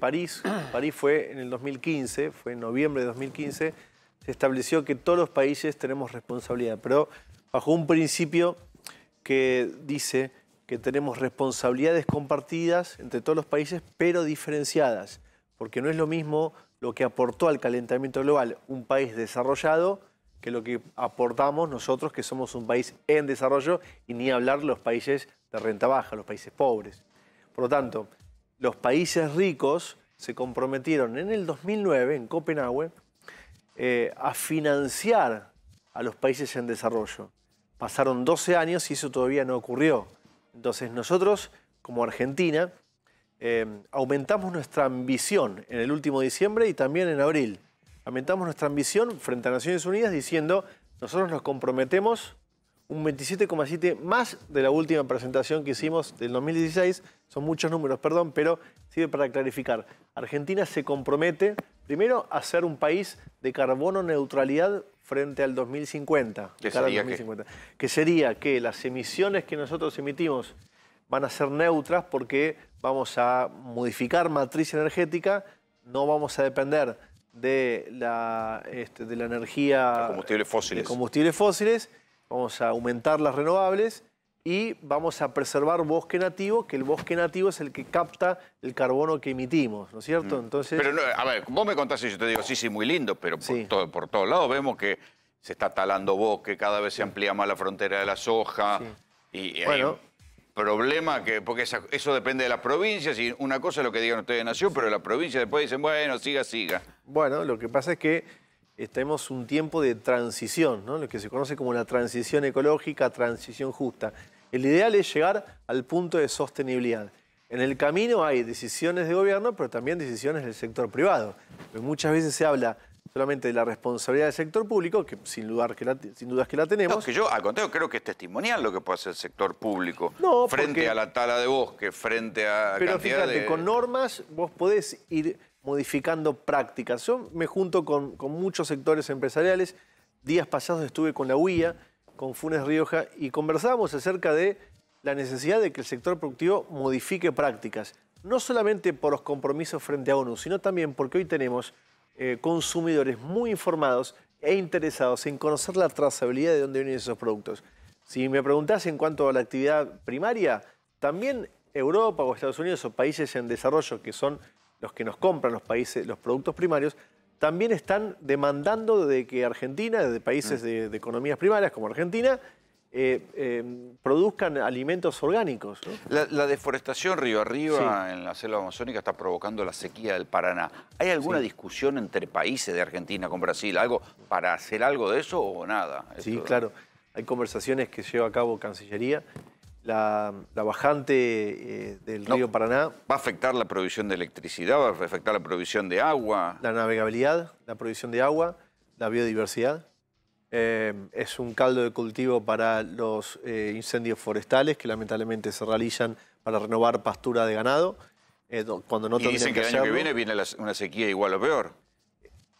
París. París fue en el 2015, fue en noviembre de 2015, se estableció que todos los países tenemos responsabilidad, pero bajo un principio que dice que tenemos responsabilidades compartidas entre todos los países, pero diferenciadas, porque no es lo mismo lo que aportó al calentamiento global un país desarrollado que lo que aportamos nosotros, que somos un país en desarrollo, y ni hablar los países de renta baja, los países pobres. Por lo tanto, los países ricos se comprometieron en el 2009, en Copenhague, eh, a financiar a los países en desarrollo. Pasaron 12 años y eso todavía no ocurrió. Entonces nosotros, como Argentina, eh, aumentamos nuestra ambición en el último diciembre y también en abril. Aumentamos nuestra ambición frente a Naciones Unidas diciendo, nosotros nos comprometemos un 27,7 más de la última presentación que hicimos del 2016. Son muchos números, perdón, pero sirve para clarificar. Argentina se compromete primero a ser un país de carbono neutralidad frente al 2050. ¿Qué sería, que sería que las emisiones que nosotros emitimos van a ser neutras porque vamos a modificar matriz energética, no vamos a depender de la, este, de la energía... De combustibles fósiles. De combustibles fósiles vamos a aumentar las renovables y vamos a preservar bosque nativo, que el bosque nativo es el que capta el carbono que emitimos, ¿no es cierto? Mm. Entonces... Pero, a ver, vos me contás y yo te digo, sí, sí, muy lindo, pero por, por todos lados vemos que se está talando bosque, cada vez se amplía más la frontera de la soja. Y bueno, problema que, porque eso depende de las provincias y una cosa es lo que digan ustedes de Nación, pero la provincia después dicen, bueno, siga, siga. Bueno, lo que pasa es que estamos un tiempo de transición, ¿no? lo que se conoce como la transición ecológica, transición justa. El ideal es llegar al punto de sostenibilidad. En el camino hay decisiones de gobierno, pero también decisiones del sector privado. muchas veces se habla solamente de la responsabilidad del sector público, que sin, dudar que la, sin dudas que la tenemos. No, que yo al contrario creo que es testimonial lo que puede hacer el sector público. No, frente a la tala de bosque, frente a Pero fíjate, con normas vos podés ir modificando prácticas. Yo me junto con, muchos sectores empresariales. Días pasados estuve con la UIA, con Funes Rioja, y conversábamos acerca de la necesidad de que el sector productivo modifique prácticas. No solamente por los compromisos frente a ONU, sino también porque hoy tenemos eh, consumidores muy informados e interesados en conocer la trazabilidad de dónde vienen esos productos. Si me preguntás en cuanto a la actividad primaria, también Europa o Estados Unidos o países en desarrollo que son los que nos compran los países, los productos primarios, también están demandando de que Argentina, de países de, economías primarias como Argentina, eh, eh, produzcan alimentos orgánicos. La, deforestación río arriba en la selva amazónica está provocando la sequía del Paraná. ¿Hay alguna discusión entre países de Argentina con Brasil, algo para hacer algo de eso o nada? Sí, claro. Hay conversaciones que lleva a cabo Cancillería la, bajante eh, del río Paraná. ¿Va a afectar la provisión de electricidad? ¿Va a afectar la provisión de agua? La navegabilidad, la provisión de agua, la biodiversidad. Eh, es un caldo de cultivo para los eh, incendios forestales que lamentablemente se realizan para renovar pastura de ganado. cuando no y dicen que, el año que viene viene una sequía igual o peor.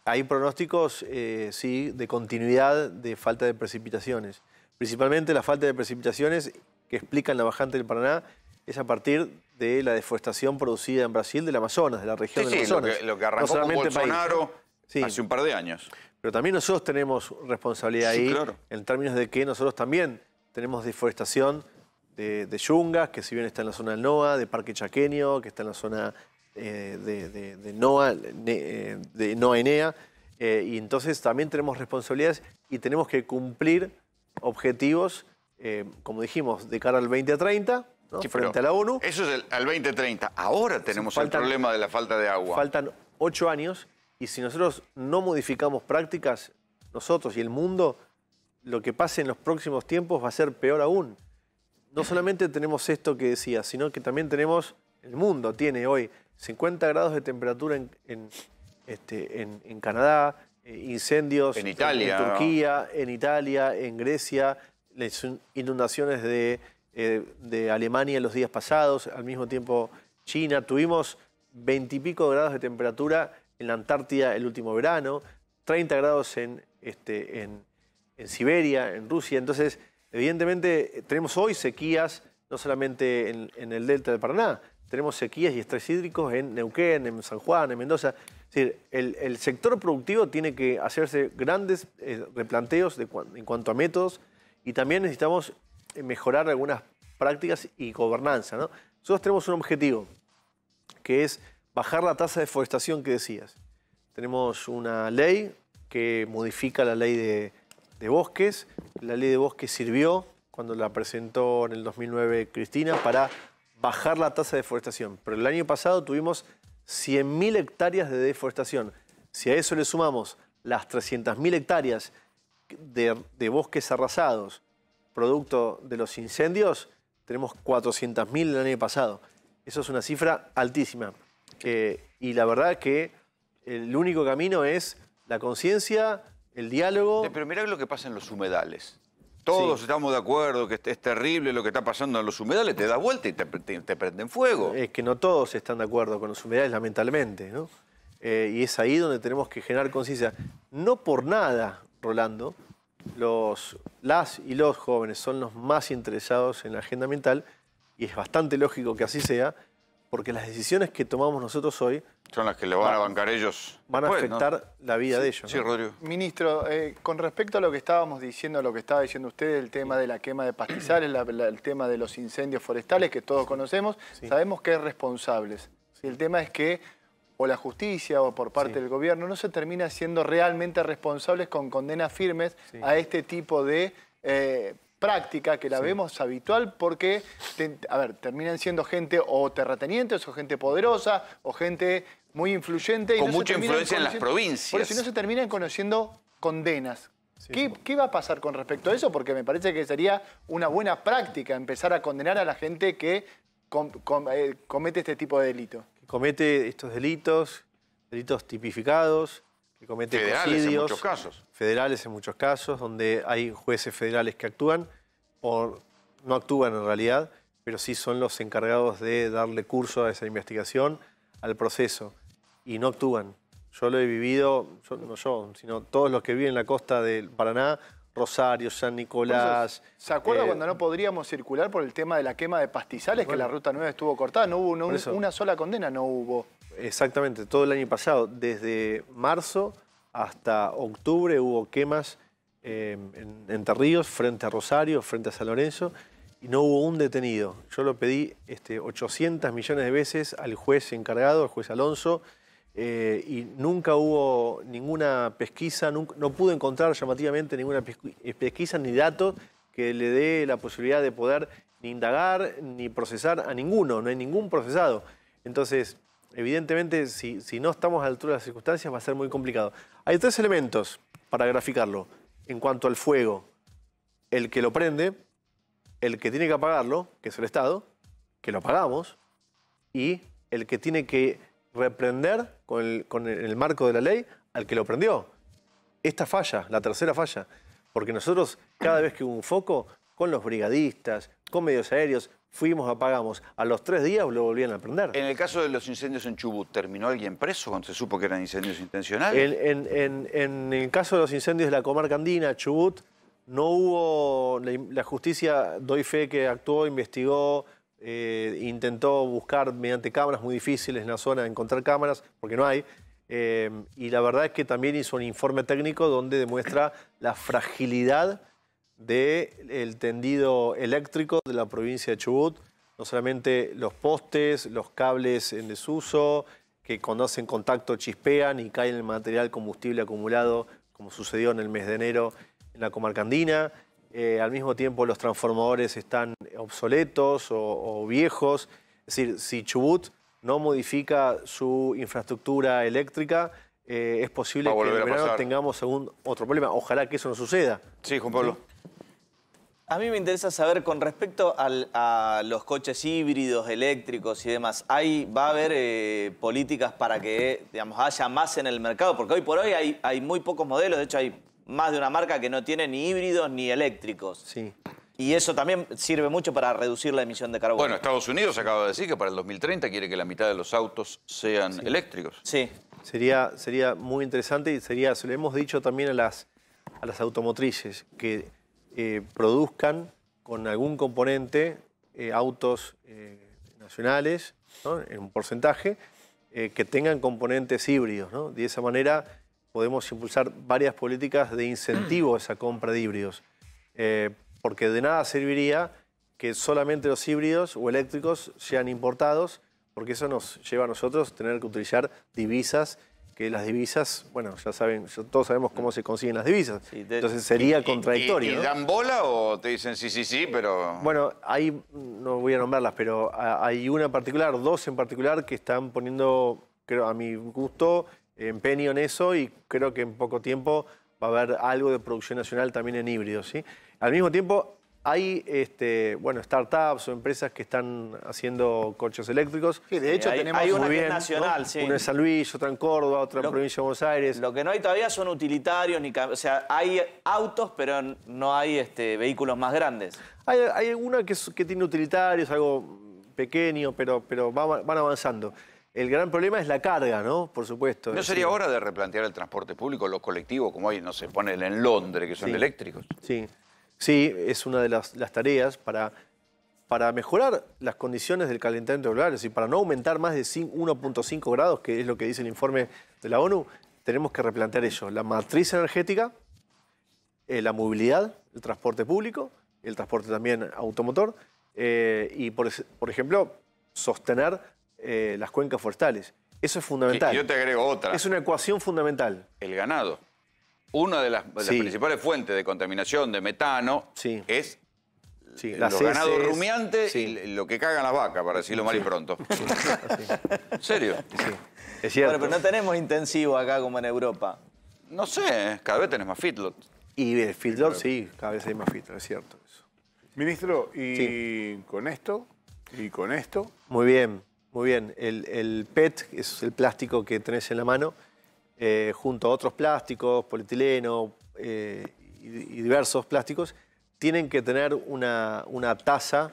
Hay pronósticos, sí, de continuidad de falta de precipitaciones. Principalmente la falta de precipitaciones que explican la bajante del Paraná es a partir de la deforestación producida en Brasil del Amazonas, de la región del Amazonas. Lo que, lo que arrancó con Bolsonaro hace un par de años. Pero también nosotros tenemos responsabilidad ahí, en términos de que nosotros también tenemos deforestación de, yungas, que si bien está en la zona del NOA, de Parque Chaqueño, que está en la zona eh, de, NOA, eh, de NOA ENEA, eh, y entonces también tenemos responsabilidades y tenemos que cumplir objetivos eh, como dijimos, de cara al 2030, frente a la ONU. Eso es el, al 2030. Ahora tenemos el problema de la falta de agua. Faltan ocho años y si nosotros no modificamos prácticas, nosotros y el mundo, lo que pase en los próximos tiempos va a ser peor aún. No solamente tenemos esto que decía, sino que también tenemos, el mundo tiene hoy 50 grados de temperatura en, este, en, Canadá, eh, incendios en, Italia, en Turquía, en Italia, en Grecia, las inundaciones de, eh, de Alemania en los días pasados, al mismo tiempo China. Tuvimos veintipico grados de temperatura en la Antártida el último verano, 30 grados en, este, en, Siberia, en Rusia. Entonces, evidentemente, tenemos hoy sequías, no solamente en, el delta del Paraná, tenemos sequías y estrés hídricos en Neuquén, en San Juan, en Mendoza. Es decir, el, sector productivo tiene que hacerse grandes eh, replanteos en cuanto a métodos y también necesitamos eh, mejorar algunas prácticas y gobernanza. Nosotros tenemos un objetivo, que es bajar la tasa de deforestación que decías. Tenemos una ley que modifica la ley de, de bosques. La ley de bosques sirvió cuando la presentó en el 2009 Cristina para bajar la tasa de deforestación. Pero el año pasado tuvimos 100.000 hectáreas de deforestación. Si a eso le sumamos las 300.000 hectáreas de, bosques arrasados, producto de los incendios, tenemos 400.000 el año pasado. Eso es una cifra altísima. Eh, y la verdad que el único camino es la conciencia, el diálogo. Pero mirá lo que pasa en los humedales. Todos estamos de acuerdo que es terrible lo que está pasando en los humedales, te da vuelta y te, prenden fuego. Es que no todos están de acuerdo con los humedales, lamentablemente, ¿no? Eh, y es ahí donde tenemos que generar conciencia. No por nada, Rolando, los, las y los jóvenes son los más interesados en la agenda ambiental, y es bastante lógico que así sea, porque las decisiones que tomamos nosotros hoy son las que le van a bancar ellos. Van a afectar la vida de ellos. Sí, Rodrigo. Ministro, eh, con respecto a lo que estábamos diciendo, lo que estaba diciendo usted, el tema de la quema de pastizales, el tema de los incendios forestales que todos conocemos, sabemos que es responsables. El tema es que o la justicia o por parte del gobierno no se termina siendo realmente responsables con condenas firmes a este tipo de eh, práctica que la vemos habitual porque, a ver, terminan siendo gente o terratenientes o gente poderosa o gente muy influyente. Con mucha influencia en las provincias. Por si no se terminan conociendo condenas. ¿Qué, va a pasar con respecto a eso? Porque me parece que sería una buena práctica empezar a condenar a la gente que eh, comete este tipo de delito. Comete estos delitos, delitos tipificados, que comete federales en muchos casos. Federales en muchos casos, donde hay jueces federales que actúan, o no actúan en realidad, pero sí son los encargados de darle curso a esa investigación, al proceso y no actúan. Yo lo he vivido, no yo, sino todos los que viven en la costa del Paraná, Rosario, San Nicolás. ¿Se acuerda eh, cuando no podríamos circular por el tema de la quema de pastizales, que la Ruta 9 estuvo cortada? No hubo una sola condena, no hubo. Exactamente, todo el año pasado, desde marzo hasta octubre hubo quemas eh, en Entre Ríos, frente a Rosario, frente a San Lorenzo, y no hubo un detenido. Yo lo pedí este, 800 millones de veces al juez encargado, al juez Alonso, eh, y nunca hubo ninguna pesquisa, no pude encontrar llamativamente ninguna eh, pesquisa ni datos que le dé la posibilidad de poder ni indagar ni procesar a ninguno, no hay ningún procesado. Entonces, evidentemente, si, si no estamos a la altura de las circunstancias va a ser muy complicado. Hay tres elementos para graficarlo en cuanto al fuego. El que lo prende, el que tiene que apagarlo, que es el Estado, que lo apagamos, y el que tiene que reprender con el, marco de la ley al que lo prendió. Esta falla, la tercera falla, porque nosotros cada vez que hubo un foco, con los brigadistas, con medios aéreos, fuimos, apagamos. A los tres días lo volvían a prender. En el caso de los incendios en Chubut, ¿terminó alguien preso cuando se supo que eran incendios intencionales? En, el caso de los incendios de la comarca andina, Chubut, no hubo, la, justicia, doy fe que actuó, investigó, eh, intentó buscar mediante cámaras muy difíciles en la zona, encontrar cámaras, porque no hay. Eh, y la verdad es que también hizo un informe técnico donde demuestra la fragilidad del tendido eléctrico de la provincia de Chubut. No solamente los postes, los cables en desuso, que cuando hacen contacto chispean y caen el material combustible acumulado, como sucedió en el mes de enero en la comarca andina. Eh, al mismo tiempo los transformadores están obsoletos o, viejos. Es decir, si Chubut no modifica su infraestructura eléctrica, eh, es posible que en verano tengamos algún otro problema. Ojalá que eso no suceda. Sí, Juan Pablo. A mí me interesa saber con respecto a los coches híbridos, eléctricos y demás, ¿hay, ¿va a haber eh, políticas para que digamos, haya más en el mercado? Porque hoy por hoy hay, hay muy pocos modelos, de hecho hay más de una marca que no tiene ni híbridos ni eléctricos. Sí. Y eso también sirve mucho para reducir la emisión de carbono. Bueno, Estados Unidos acaba de decir que para el 2030 quiere que la mitad de los autos sean eléctricos. Sí. Sería, sería muy interesante y sería, se lo hemos dicho también a las, a las automotrices, que eh, produzcan con algún componente eh, autos eh, nacionales en un porcentaje, eh, que tengan componentes híbridos. De esa manera podemos impulsar varias políticas de incentivo a esa compra de híbridos. Eh, porque de nada serviría que solamente los híbridos o eléctricos sean importados, porque eso nos lleva a nosotros tener que utilizar divisas que las divisas, bueno, ya saben, todos sabemos cómo se consiguen las divisas. Entonces sería contradictorio. ¿Y, dan bola o te dicen sí, sí, sí, pero...? Bueno, ahí no voy a nombrarlas, pero hay una en particular, dos en particular, que están poniendo, creo, a mi gusto, empeño en eso y creo que en poco tiempo va a haber algo de producción nacional también en híbridos. ¿sí? Al mismo tiempo, hay este, bueno, startups o empresas que están haciendo coches eléctricos. Sí, de hecho tenemos una nacional, sí. Una en San Luis, otra en Córdoba, otra en provincia de Buenos Aires. Lo que no hay todavía son utilitarios, ni, o sea, hay autos, pero no hay este, vehículos más grandes. Hay, hay alguna que, que, tiene utilitarios, algo pequeño, pero, pero van avanzando. El gran problema es la carga, ¿no? Por supuesto. ¿No sería hora de replantear el transporte público, los colectivos, como hoy, no se ponen en Londres, que son eléctricos? Sí. Sí, es una de las, tareas para, para, mejorar las condiciones del calentamiento global, y para no aumentar más de 1.5 grados, que es lo que dice el informe de la ONU, tenemos que replantear eso, la matriz energética, eh, la movilidad, el transporte público, el transporte también automotor, eh, y por, ejemplo, sostener eh, las cuencas forestales. Eso es fundamental. Y yo te agrego otra. Es una ecuación fundamental. El ganado. Una de las, principales fuentes de contaminación de metano es los ganados rumiantes y lo que cagan las vacas, para decirlo mal y pronto. ¿En serio? Es cierto. pero no tenemos intensivo acá como en Europa. No sé, cada vez tenés más feedlot. Y el feedlot, sí, cada vez hay más feedlot, es cierto. Ministro, ¿y con esto? ¿Y con esto? Muy bien, muy bien. El, el PET es el plástico que tenés en la mano eh, junto a otros plásticos, polietileno eh, y, diversos plásticos, tienen que tener una, tasa,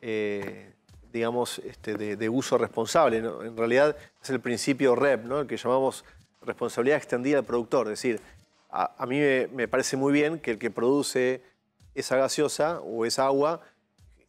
eh, digamos, este, de, uso responsable. En realidad es el principio REP, ¿no? el que llamamos responsabilidad extendida del productor. Es decir, a, mí me, parece muy bien que el que produce esa gaseosa o esa agua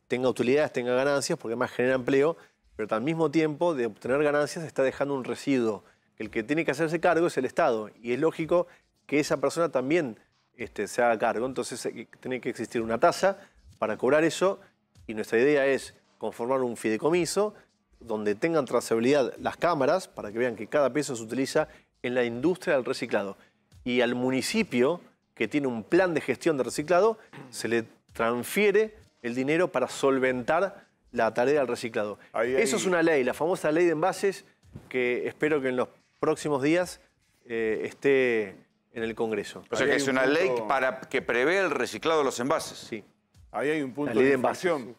tenga utilidades, tenga ganancias, porque además genera empleo, pero al mismo tiempo de obtener ganancias está dejando un residuo el que tiene que hacerse cargo es el Estado. Y es lógico que esa persona también este, se haga cargo. Entonces eh, tiene que existir una tasa para cobrar eso. Y nuestra idea es conformar un fideicomiso donde tengan trazabilidad las cámaras para que vean que cada peso se utiliza en la industria del reciclado. Y al municipio que tiene un plan de gestión de reciclado, se le transfiere el dinero para solventar la tarea del reciclado. Eso es una ley, la famosa ley de envases, que espero que en los próximos días eh, esté en el Congreso. O sea que es una ley para que prevé el reciclado de los envases. Sí. Ahí hay un punto de, inflexión.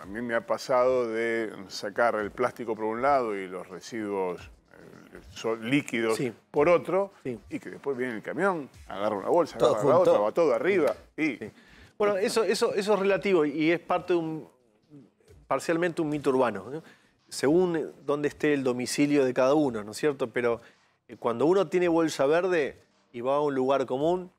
A mí me ha pasado de sacar el plástico por un lado y los residuos eh, líquidos por otro, y que después viene el camión, agarra una bolsa, agarra la otra, va todo arriba. Y... Bueno, eso, eso, eso es relativo y es parte de un, parcialmente un mito urbano según dónde esté el domicilio de cada uno, ¿no es cierto? Pero eh, cuando uno tiene bolsa verde y va a un lugar común,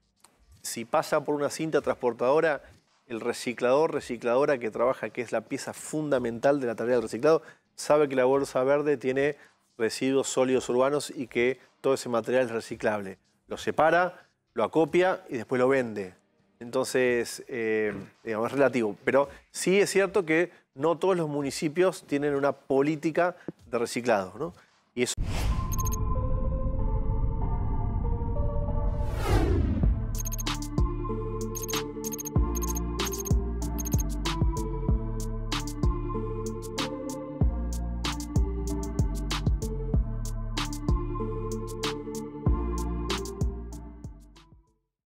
si pasa por una cinta transportadora, el reciclador, recicladora que trabaja, que es la pieza fundamental de la tarea del reciclado, sabe que la bolsa verde tiene residuos sólidos urbanos y que todo ese material es reciclable. Lo separa, lo acopia y después lo vende. Entonces, eh, digamos, es relativo. Pero sí es cierto que no todos los municipios tienen una política de reciclado, ¿no? Y eso...